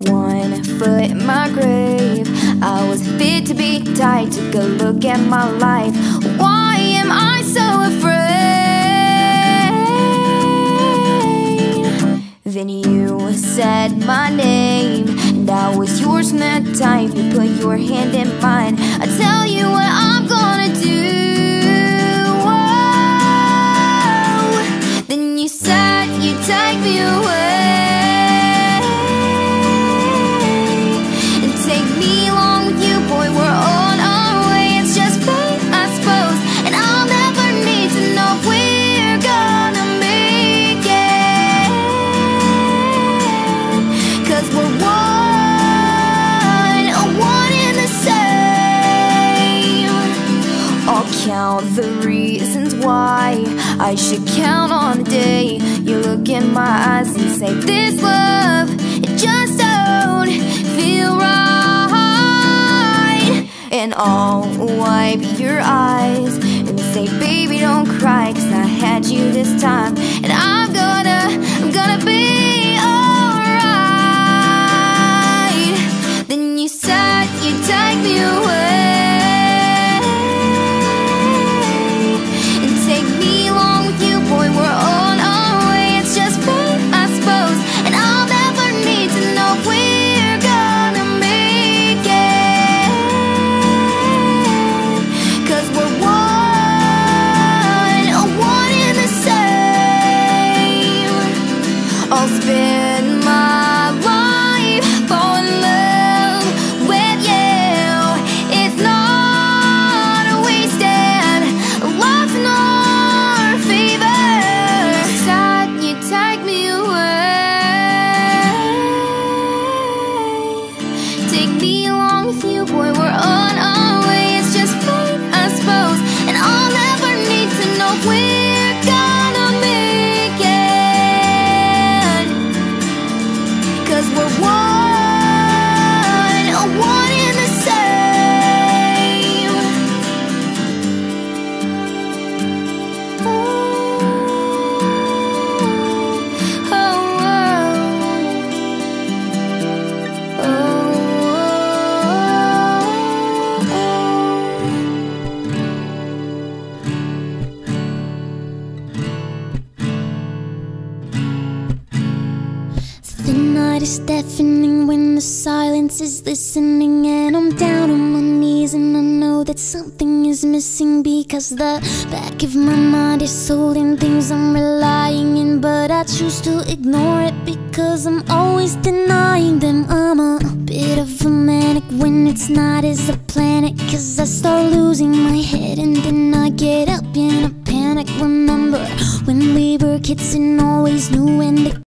One foot in my grave. I was fit to be tied Took a look at my life. Why am I so afraid? Then you said my name And I was yours from that time You put your hand in mine. I tell you what I'm gonna do. Then you said you'd take me away count the reasons why I should count on the day. You look in my eyes and say This love, it just don't feel right. And I'll wipe your eyes and say Baby don't cry night is deafening when the silence is listening And I'm down on my knees and I know that something is missing Because the back of my mind is holding things I'm relying in But I choose to ignore it because I'm always denying them. I'm a bit of a manic when it's not as a planet Cause I start losing my head and then I get up in a panic. Remember when we were kids and always knew when